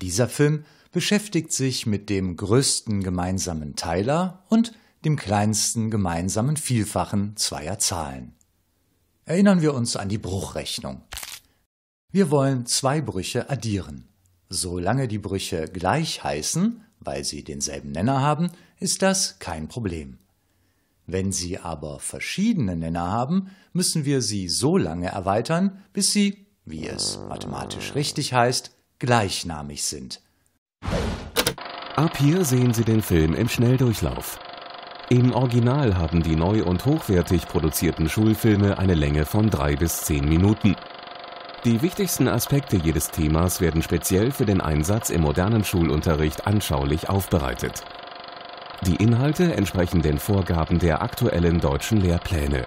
Dieser Film beschäftigt sich mit dem größten gemeinsamen Teiler und dem kleinsten gemeinsamen Vielfachen zweier Zahlen. Erinnern wir uns an die Bruchrechnung. Wir wollen zwei Brüche addieren. Solange die Brüche gleich heißen, weil sie denselben Nenner haben, ist das kein Problem. Wenn sie aber verschiedene Nenner haben, müssen wir sie so lange erweitern, bis sie, wie es mathematisch richtig heißt, gleichnamig sind. Ab hier sehen Sie den Film im Schnelldurchlauf. Im Original haben die neu und hochwertig produzierten Schulfilme eine Länge von drei bis zehn Minuten. Die wichtigsten Aspekte jedes Themas werden speziell für den Einsatz im modernen Schulunterricht anschaulich aufbereitet. Die Inhalte entsprechen den Vorgaben der aktuellen deutschen Lehrpläne